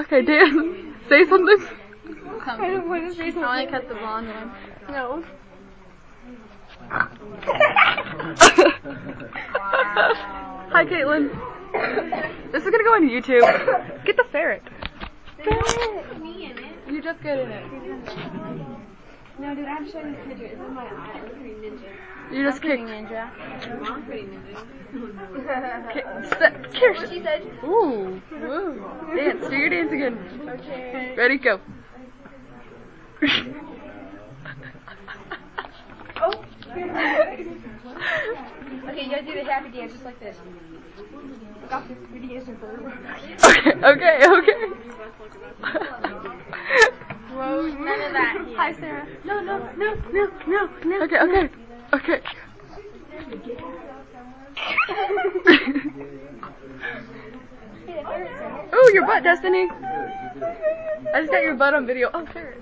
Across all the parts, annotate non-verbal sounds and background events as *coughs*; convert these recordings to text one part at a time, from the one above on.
Okay, Dan, *laughs* say something. I don't want to say something. I want to cut the blonde one. No. *laughs* *laughs* Hi, Caitlin. This is gonna go on YouTube. Get the ferret. Me in it. You just get in it. No, dude, I'm showing the picture. It's in my eye. It's pretty ninja. You're just kicked. Ninja. I'm pretty ninja. *laughs* Ki- st- Kirsten. She said. Ooh. Woo. Dance. Do your dance again. Okay. Ready, go. Oh. *laughs* Okay, you gotta do the happy dance just like this. Got this pretty as a verb. Okay, okay, okay. *laughs* That. Hi, Sarah. No, no, no, no, no, no. Okay, okay, okay. Ooh, your butt, Destiny. I just got your butt on video. Oh, ferret.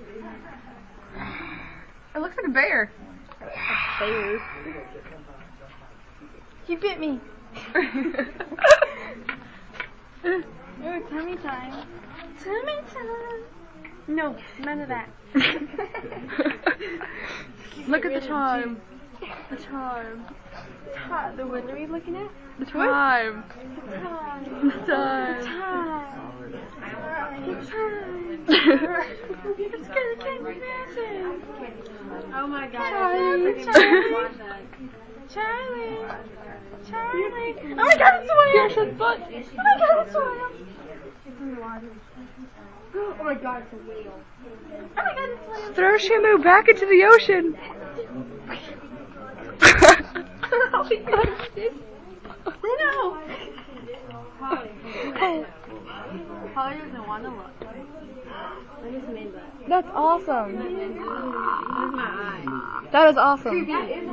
It looks like a bear. You bit me. *laughs* Oh, tummy time. Tummy time. No, none of that. *laughs* Look at the time. The time. Ti- The what are we looking at? The time. The time. The time. The time. It's gonna get massive. Oh my god. Charlie, Charlie, Charlie, Charlie. Oh my god, it's butt. Oh my god, it's Oh my god, it's a whale. Oh my god, it's a whale. Throw Shamu back into the ocean. No! *laughs* *laughs* Holly doesn't want to look. That's awesome. That is my eye. That is awesome. That is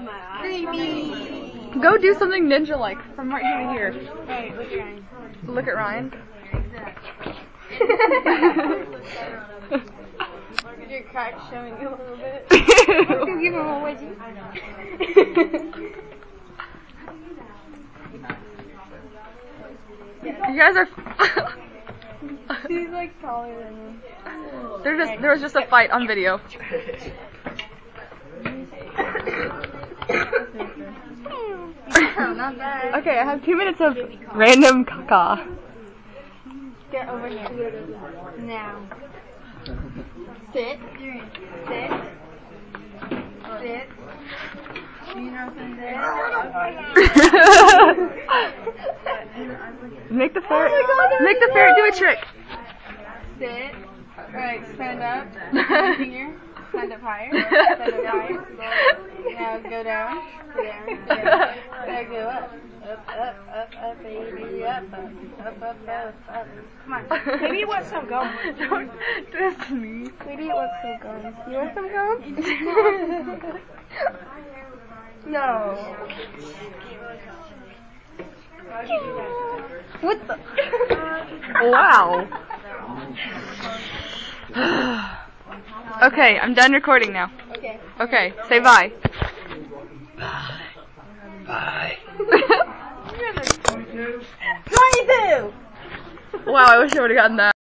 my eye. Creepy. Go do something ninja like from right here to here. Hey, look at Ryan. *laughs* *laughs* Look at Ryan. Your crack showing you a little bit. *laughs* Give him a wedgie. Guys are. *laughs* He's like taller than me. There just there was just a fight on video. *coughs* Okay, I have two minutes of random caca. Get over here. Now. Sit. Sit. Sit. You know something? *laughs* make the oh ferret make the ferret do a trick. Sit. Alright, stand up. *laughs* Finger. Stand up higher. Stand up higher. Now go down. Go down. Go down. Now go up. Up, up, up, up, baby. Up, up, up, up, up, up. Come on. Maybe you want some gum. *laughs* Don't Destiny. Maybe you want some gum. You want some gum? *laughs* no. What the? Wow. okay, I'm done recording now. Okay. Okay, say bye. Bye. Bye. *laughs* Twenty-two. wow, I wish I would have gotten that.